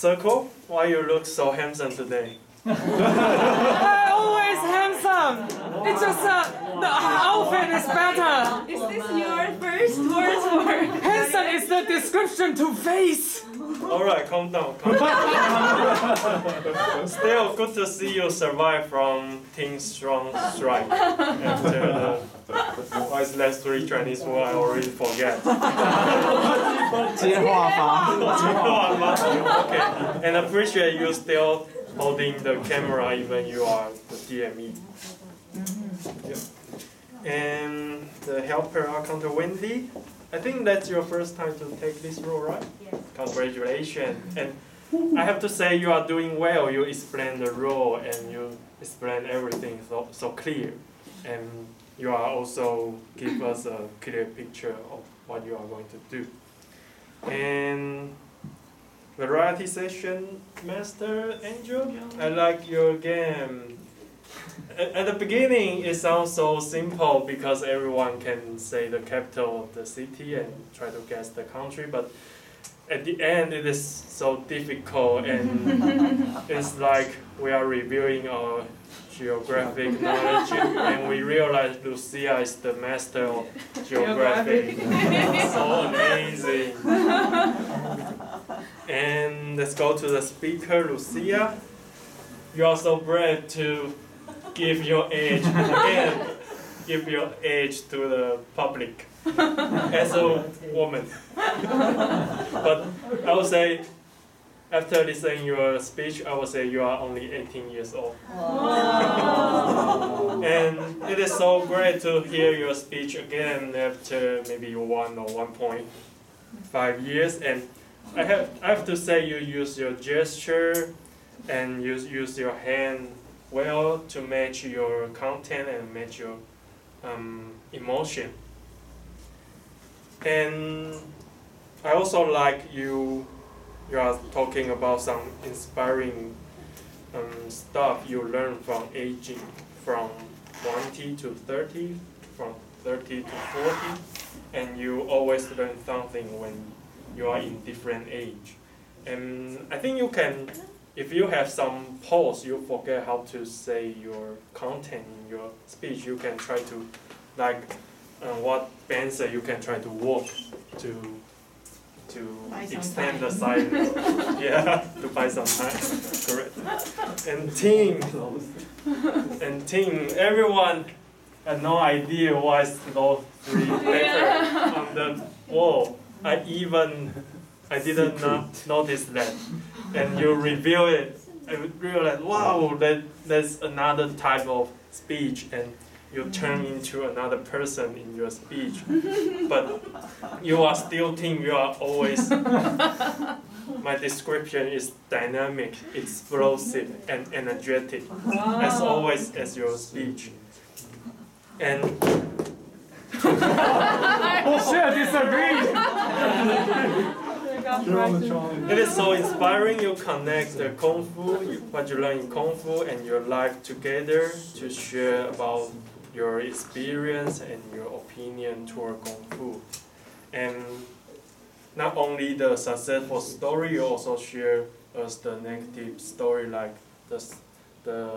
circle. Why you look so handsome today? It's just uh, the outfit is better. Is this your first world war? Handsome is the description to face. All right, calm down. Calm down. Still, good to see you survive from King Strong strike after the last three Chinese war. I already forget. okay, and appreciate you still holding the camera even you are the DME. Mm-hmm. Yep. And the helper accountant Wendy, I think that's your first time to take this role, right? Yes. Congratulations. And I have to say you are doing well. You explain the role and you explain everything so, so clear. And you are also give us a clear picture of what you are going to do. And variety session master Angel, I like your game. At, at the beginning, it sounds so simple because everyone can say the capital of the city and try to guess the country, but at the end, it is so difficult and it's like we are reviewing our geographic knowledge and we realize Lucia is the master of geographic. so amazing. And let's go to the speaker, Lucia. You are so brave to give your age again, give your age to the public as a woman. but I would say, after listening your speech, I would say you are only 18 years old. and it is so great to hear your speech again after maybe one or 1.5 years. And I have, I have to say you use your gesture and use, use your hand well to match your content and match your um, emotion. And I also like you you are talking about some inspiring um, stuff you learn from aging from 20 to 30, from 30 to 40, and you always learn something when you are in different age. And I think you can, if you have some pause, you forget how to say your content in your speech, you can try to, like, uh, what Ben said, you can try to walk to to extend the silence. yeah, to buy some time. Correct. And team, and team, everyone had no idea why is those three paper on the wall. I even I didn't no- notice that, and you reveal it. I realize, wow, that that's another type of speech, and you turn mm-hmm. into another person in your speech. but you are still team. You are always. My description is dynamic, explosive, and energetic, as always as your speech. And Sure, disagree. It is so inspiring. You connect the kung fu, you- what you learn in kung fu, and your life together to share about your experience and your opinion toward kung fu. And not only the successful story, you also share us the negative story, like the the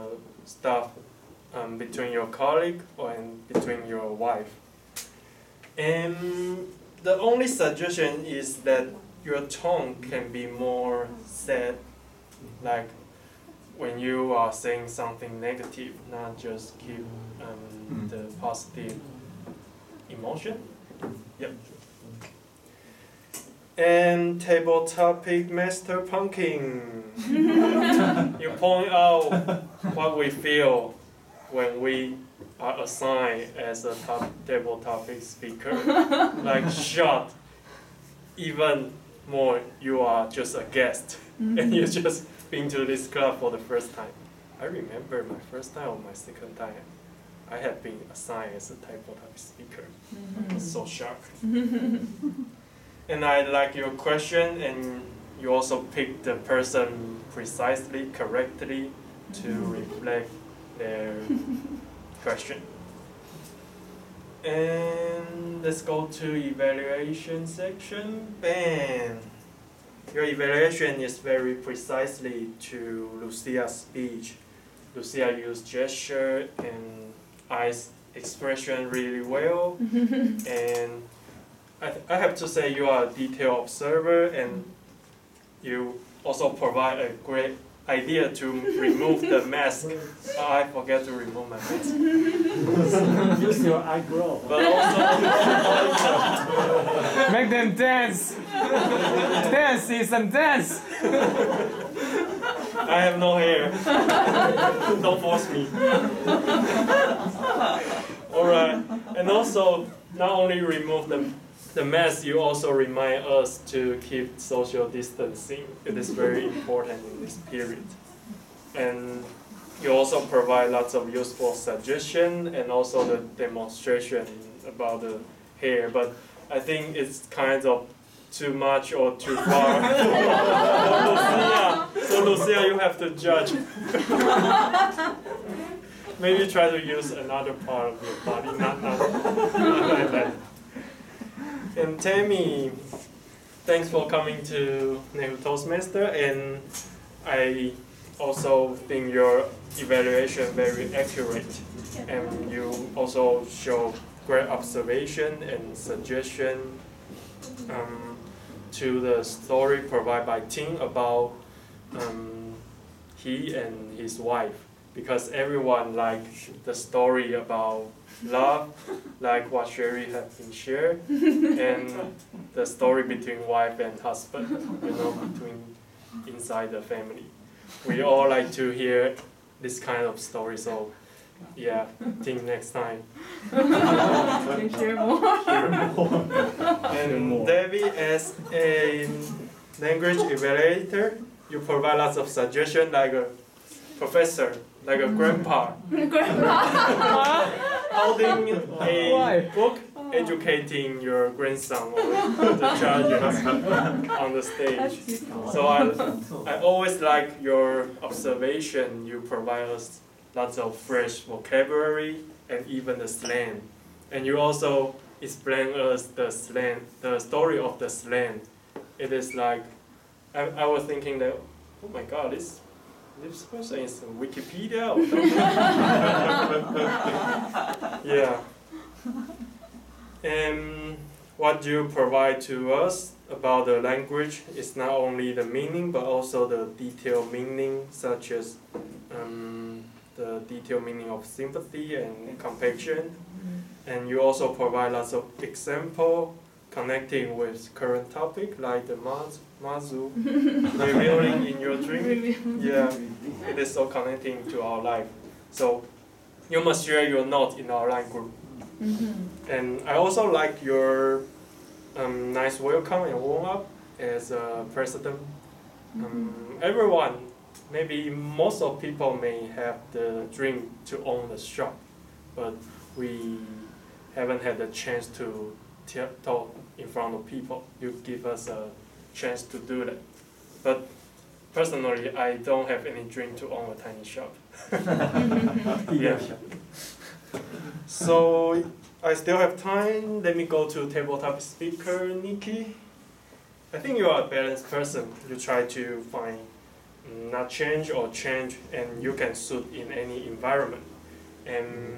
stuff um, between your colleague or and between your wife. And the only suggestion is that your tone can be more sad, like when you are saying something negative, not just keep um, the positive emotion. Yep. And table topic Master Pumpkin. you point out what we feel when we are assigned as a top table topic speaker. like shot even more you are just a guest and you mm-hmm. just been to this club for the first time. I remember my first time or my second time I had been assigned as a table topic speaker. I was so shocked. Mm-hmm. and I like your question and you also pick the person precisely, correctly to mm-hmm. reflect their question. And let's go to evaluation section. Ben, your evaluation is very precisely to Lucia's speech. Lucia used gesture and eyes expression really well, and I, th- I have to say you are a detail observer and you also provide a great idea to remove the mask. Ah, I forget to remove my mask. Use your eye glow. But also, Make them dance. dance, see some dance. I have no hair. Don't force me. Alright. And also, not only remove the, the mask, you also remind us to keep social distancing. It is very important in this period. And you also provide lots of useful suggestion and also the demonstration about the hair. But I think it's kind of too much or too far for Lucia. So Lucia, you have to judge. Maybe try to use another part of your body, not, not, not like that. And Tammy, thanks for coming to Neihu Toastmaster, and I also think your evaluation very accurate, and you also show great observation and suggestion um, to the story provided by Tim about um, he and his wife. Because everyone like the story about love, like what Sherry has been shared, and the story between wife and husband, you know, between inside the family. We all like to hear this kind of story, so yeah, think next time. Share more. And Debbie, as a language evaluator, you provide lots of suggestions like a professor, like a grandpa, Grandpa. holding a Why? book educating your grandson or the child on the stage. So I, I always like your observation. You provide us lots of fresh vocabulary and even the slang. And you also explain us the slang, the story of the slang. It is like, I, I was thinking that, oh my God, this this person is Wikipedia or something. yeah. And what you provide to us about the language is not only the meaning but also the detailed meaning, such as um, the detailed meaning of sympathy and compassion. And you also provide lots of example connecting with current topic like the Maz, Mazu revealing in your dream. Yeah, it is so connecting to our life. So you must share your note in our line group. And I also like your um, nice welcome and warm up as a president. Um, everyone, maybe most of people may have the dream to own a shop, but we haven't had the chance to te- talk in front of people. You give us a chance to do that. But personally, I don't have any dream to own a tiny shop. yeah. So I still have time. Let me go to tabletop speaker, Nikki. I think you are a balanced person. You try to find mm, not change or change, and you can suit in any environment. And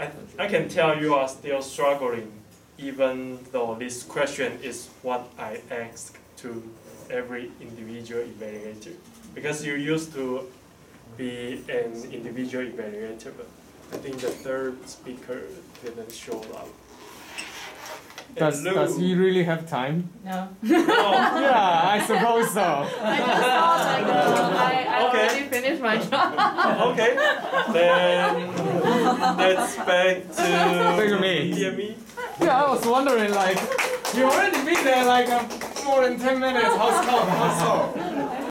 I, I can tell you are still struggling, even though this question is what I ask to every individual evaluator. Because you used to be an individual evaluator, I think the third speaker didn't show up. Does, Lou- does he really have time? No. Oh, Yeah, I suppose so. I just thought like uh, I, I Okay. already finished my job. okay. Then let's back to Look at me. Hear me. Yeah, I was wondering, like, you already been there like uh, more than 10 minutes. How's come? How's so?